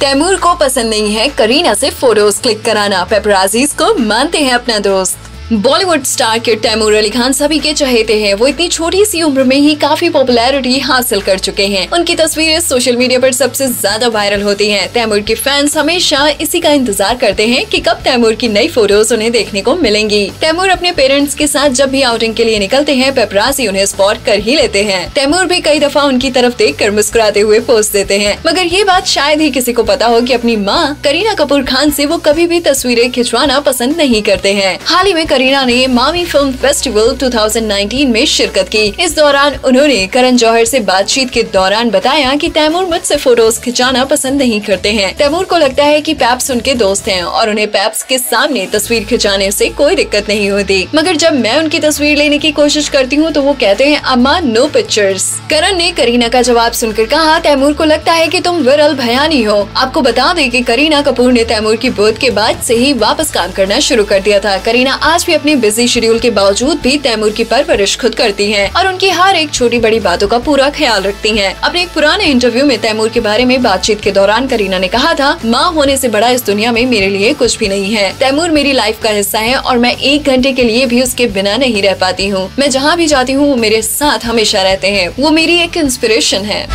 तैमूर को पसंद नहीं है, करीना से फ़ोटोज़ क्लिक कराना। पेपराजीज को मानते हैं अपना दोस्त। बॉलीवुड स्टार के तैमूर अली खान सभी के चहेते हैं। वो इतनी छोटी सी उम्र में ही काफ़ी पॉपुलैरिटी हासिल कर चुके हैं। उनकी तस्वीरें सोशल मीडिया पर सबसे ज़्यादा वायरल होती हैं। तैमूर के फैंस हमेशा इसी का इंतज़ार करते हैं कि कब तैमूर की नई फ़ोटोज़ उन्हें देखने को मिलेंगी। तैमूर अपने पेरेंट्स के साथ जब भी आउटिंग के लिए निकलते हैं पेपरासी उन्हें स्पॉट कर ही लेते हैं। तैमूर भी कई दफ़ा उनकी तरफ़ देख कर मुस्कुराते हुए पोस्ट देते हैं। मगर ये बात शायद ही किसी को पता हो की अपनी माँ करीना कपूर खान ऐसी वो कभी भी तस्वीरें खिंचवाना पसंद नहीं करते हैं। हाल ही में करीना ने मामी फ़िल्म फेस्टिवल 2019 में शिरकत की। इस दौरान उन्होंने करण जौहर से बातचीत के दौरान बताया कि तैमूर मुझसे फ़ोटोज़ खिंचाना पसंद नहीं करते हैं। तैमूर को लगता है कि पैप्स उनके दोस्त हैं और उन्हें पैप्स के सामने तस्वीर खिंचाने से कोई दिक्कत नहीं होती। मगर जब मैं उनकी तस्वीर लेने की कोशिश करती हूँ तो वो कहते हैं, अम्मा नो पिक्चर्स करण ने करीना का जवाब सुनकर कहा, तैमूर को लगता है की तुम विरल भयानी हो। आपको बता दें की करीना कपूर ने तैमूर की बोध के बाद से ही वापस काम करना शुरू कर दिया था। करीना आज भी अपनी बिज़ी शेड्यूल के बावजूद भी तैमूर की परवरिश खुद करती हैं और उनकी हर एक छोटी बड़ी बातों का पूरा ख्याल रखती हैं। अपने एक पुराने इंटरव्यू में तैमूर के बारे में बातचीत के दौरान करीना ने कहा था, माँ होने ऐसी बड़ा इस दुनिया में मेरे लिए कुछ भी नहीं है। तैमूर मेरी लाइफ का हिस्सा है और मैं एक घंटे के लिए भी उसके बिना नहीं रह पाती हूँ। मैं जहाँ भी जाती हूँ, वो मेरे साथ हमेशा रहते हैं। वो मेरी एक इंस्पिरेशन है।